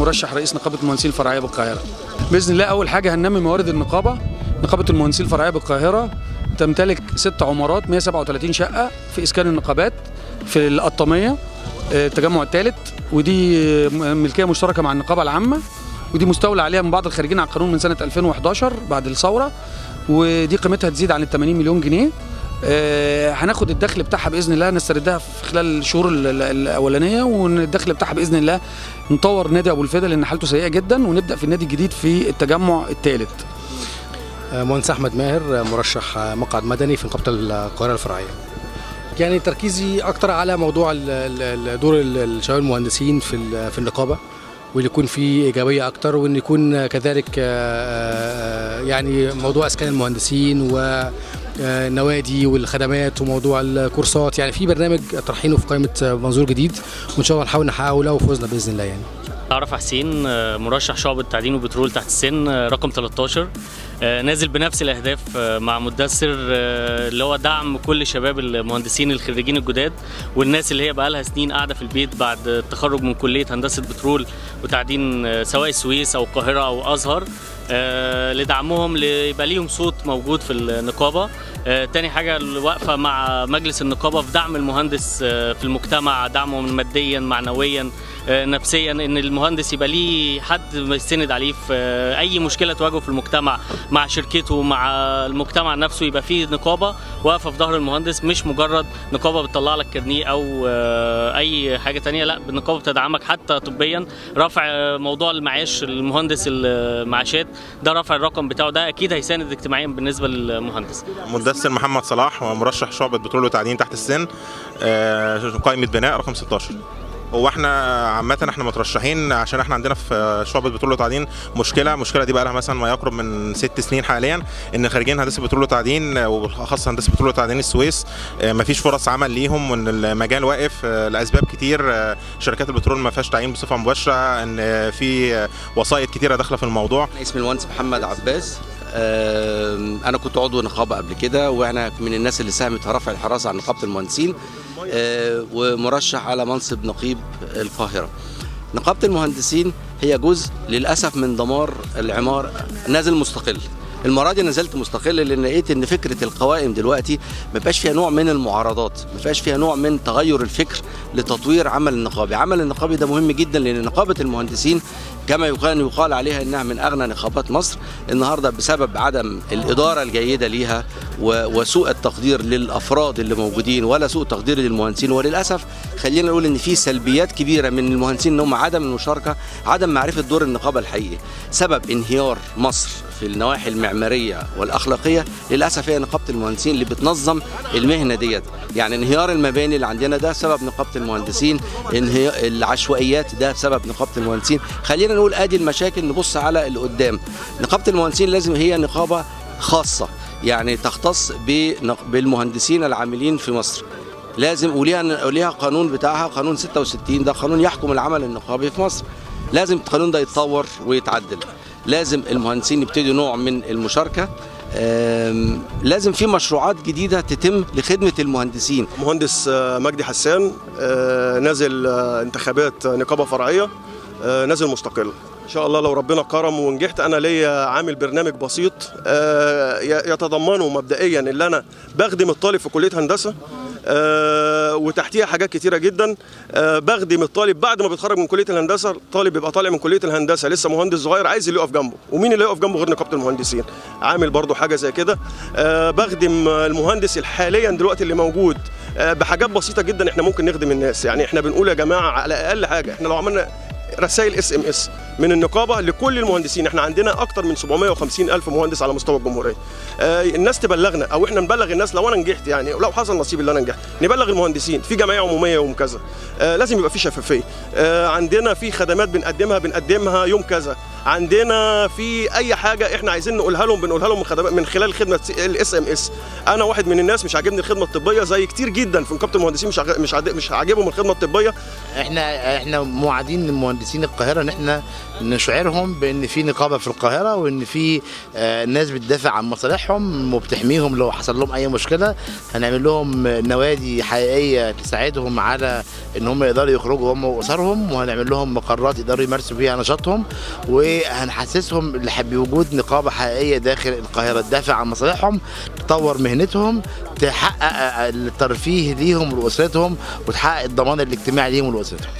مرشح رئيس نقابة المهندسين الفرعيه بالقاهره بإذن الله أول حاجة هننمي موارد النقابة. نقابة المهندسين الفرعيه بالقاهره تمتلك ست عمارات 137 شقة في إسكان النقابات في القطامية آه، التجمع الثالث ودي آه، ملكية مشتركة مع النقابة العامة ودي مستولى عليها من بعض الخارجين على القانون من سنة 2011 بعد الثورة ودي قيمتها تزيد عن ال 80 مليون جنيه. هناخد الدخل بتاعها بإذن الله نستردها في خلال الشهور ال- ال- الأولانية والدخل بتاعها بإذن الله نطور نادي أبو الفدا لأن حالته سيئة جدا ونبدأ في النادي الجديد في التجمع الثالث. مهندس أحمد ماهر مرشح مقعد مدني في نقابة القاهرة الفرعية. يعني تركيزي أكتر على موضوع دور ال- الشباب المهندسين في في النقابة واللي يكون في إيجابية أكتر وإن يكون كذلك آه، يعني موضوع أسكان المهندسين والنوادي والخدمات وموضوع الكورسات. يعني في برنامج طرحينه في قائمة منظور جديد وإن شاء الله نحاول نحققه لو فوزنا بإذن الله يعني. أعرف حسين مرشح شعبة تعدين وبترول تحت السن رقم 13 آه، نازل بنفس الأهداف آه، مع مدثر آه، اللي هو دعم كل شباب المهندسين الخريجين الجداد والناس اللي هي بقالها سنين قاعدة في البيت بعد التخرج من كلية هندسة بترول وتعدين آه، سواء السويس أو القاهرة أو أزهر آه، لدعمهم ليبقى ليهم صوت موجود في النقابة. آه، تاني حاجة الوقفة مع مجلس النقابة في دعم المهندس آه، في المجتمع دعمه ماديا معنويا آه، نفسيا إن المهندس يبقى ليه حد يستند عليه في آه، أي مشكلة تواجهه في المجتمع. مع شركته مع المجتمع نفسه يبقى فيه نقابة واقفة في ظهر المهندس مش مجرد نقابة بتطلع لك كارنيه أو آه، أي حاجة تانية لأ النقابه بتدعمك حتى طبيا. رفع آه، موضوع المعاش المهندس المعاشات ده رفع الرقم بتاعه ده أكيد هيساند اجتماعيا بالنسبة للمهندس. مدثر محمد صلاح ومرشح شعبة بترول وتعدين تحت السن آه، قائمة بناء رقم 16 هو إحنا عامة إحنا مترشحين عشان إحنا عندنا في شعبة بترول وتعدين مشكلة، المشكلة دي بقى لها مثلا ما يقرب من ست سنين حاليا إن خريجين هندسة بترول وتعدين وبالأخص هندسة بترول وتعدين السويس آه، مفيش فرص عمل ليهم وإن المجال واقف آه، لأسباب كتير آه، شركات البترول ما فيهاش تعيين بصفة مباشرة إن في وسائط كتيرة داخلة في الموضوع. اسمي المهندس محمد عباس. أنا كنت عضو نقابة قبل كده وأنا من الناس اللي ساهمت في رفع الحراسة عن نقابة المهندسين آه، ومرشح على منصب نقيب القاهرة. نقابة المهندسين هي جزء للأسف من دمار العمار نازل مستقل. المرة دي نزلت مستقل لأن لقيت إن فكرة القوائم دلوقتي ما بقاش فيها نوع من المعارضات ما بقاش فيها نوع من تغير الفكر لتطوير عمل النقابي. عمل النقابي ده مهم جدا لأن نقابة المهندسين كما يقال يقال عليها إنها من أغنى نقابات مصر النهارده بسبب عدم الإدارة الجيدة ليها وسوء التقدير للأفراد اللي موجودين ولا سوء تقدير للمهندسين. وللأسف خلينا نقول إن في سلبيات كبيرة من المهندسين إن هم عدم المشاركة عدم معرفة دور النقابة الحقيقي. سبب انهيار مصر في النواحي المعمارية والأخلاقية للأسف هي نقابة المهندسين اللي بتنظم المهنة ديت. يعني انهيار المباني اللي عندنا ده سبب نقابة المهندسين انهيار العشوائيات ده سبب نقابة المهندسين. خلينا نقول ادي المشاكل نبص على اللي قدام. نقابة المهندسين لازم هي نقابة خاصة يعني تختص بالمهندسين العاملين في مصر. لازم وليها وليها قانون بتاعها قانون 66 ده قانون يحكم العمل النقابي في مصر. لازم القانون ده يتطور ويتعدل. لازم المهندسين يبتدوا نوع من المشاركة. لازم في مشروعات جديدة تتم لخدمة المهندسين. مهندس آه، مجدي حسان آه، نازل آه، انتخابات نقابة فرعية. نازل مستقل. إن شاء الله لو ربنا كرم ونجحت أنا ليا عامل برنامج بسيط آه، يتضمنه مبدئيا اللي أنا بخدم الطالب في كلية هندسة آه، وتحتيها حاجات كتيرة جدا آه، بخدم الطالب. بعد ما بيتخرج من كلية الهندسة الطالب بيبقى طالع من كلية الهندسة لسه مهندس صغير عايز اللي يقف جنبه. ومين اللي يقف جنبه غير نقابه المهندسين عامل برضو حاجة زي كده. آه، بخدم المهندس حاليا دلوقتي اللي موجود آه، بحاجات بسيطة جدا إحنا ممكن نخدم الناس. يعني إحنا بنقول يا جماعة على أقل حاجة إحنا لو عملنا رسائل SMS من النقابة لكل المهندسين. إحنا عندنا أكتر من 750 ألف مهندس على مستوى الجمهورية. آه الناس تبلغنا أو إحنا نبلغ الناس لو أنا نجحت يعني لو حصل نصيب اللي أنا نجحت. نبلغ المهندسين في جمعية عمومية يوم كذا. آه لازم يبقى في شفافية. آه عندنا في خدمات بنقدمها بنقدمها يوم كذا. عندنا في أي حاجة إحنا عايزين نقولها لهم بنقولها لهم من من خلال خدمة ال SMS أنا واحد من الناس مش عاجبني الخدمة الطبية زي كتير جدا في نقابه المهندسين مش عاج- مش عاج- مش عاجبهم الخدمة الطبية. إحنا إحنا موعدين لمهندسين القاهرة إن إحنا نشعرهم بإن في نقابة في القاهرة وإن في آه، ناس بتدافع عن مصالحهم وبتحميهم لو حصل لهم أي مشكلة. هنعمل لهم نوادي حقيقية تساعدهم على إن هم يقدروا يخرجوا هم وأسرهم وهنعمل لهم مقرات يقدروا يمارسوا فيها نشاطهم. وهنحسسهم لح- بوجود نقابة حقيقية داخل القاهرة تدافع عن مصالحهم تطور مهنتهم تحقق الترفيه ليهم ولأسرتهم وتحقق الضمان الاجتماعي ليهم ولأسرتهم.